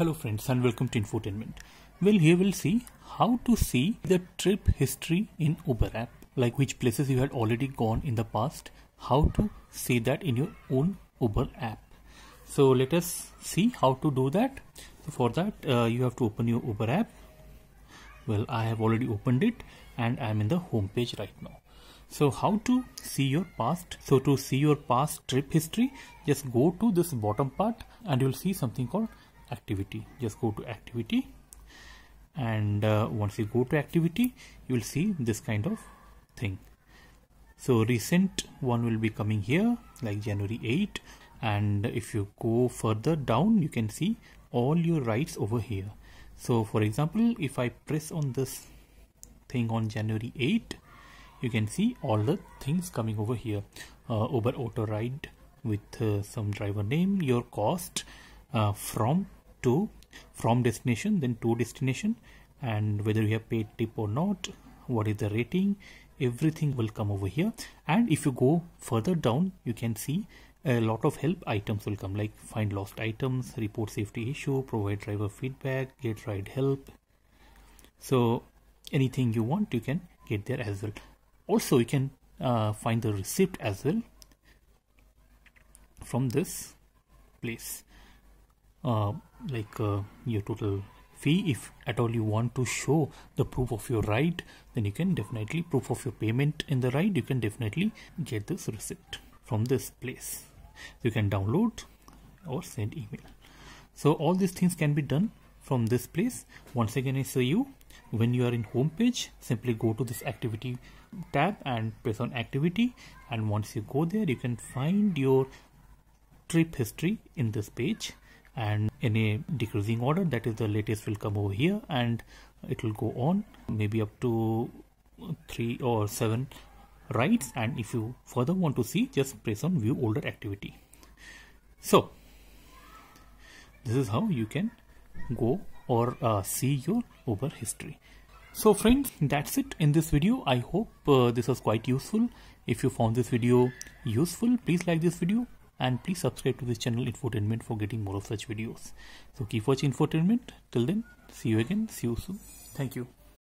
Hello friends and welcome to Infotainment. Well here we'll see how to see the trip history in Uber app like which places you had already gone in the past how to see that in your own Uber app. So let us see how to do that. So for that uh, you have to open your Uber app. Well I have already opened it and I am in the home page right now. So how to see your past? So to see your past trip history just go to this bottom part and you'll see something called activity. Just go to activity. And uh, once you go to activity you will see this kind of thing. So recent one will be coming here like January 8 and if you go further down you can see all your rides over here. So for example if I press on this thing on January 8 you can see all the things coming over here. Uh, Uber auto ride with uh, some driver name your cost uh, from to from destination then to destination and whether you have paid tip or not what is the rating everything will come over here. And if you go further down you can see a lot of help items will come like find lost items report safety issue provide driver feedback get ride help. So anything you want you can get there as well. Also you can uh, find the receipt as well from this place uh, like uh, your total fee. If at all you want to show the proof of your ride then you can definitely proof of your payment in the ride you can definitely get this receipt from this place. You can download or send email. So all these things can be done from this place. Once again i show you when you are in home page simply go to this activity tab and press on activity. And once you go there you can find your trip history in this page and in a decreasing order that is the latest will come over here and it will go on maybe up to three or seven rides. And if you further want to see just press on view older activity. So this is how you can go or uh, see your uber history. So friends that's it in this video. I hope uh, this was quite useful. If you found this video useful please like this video and please subscribe to this channel infotainment for getting more of such videos. So keep watching infotainment. Till then see you again. See you soon. Thank you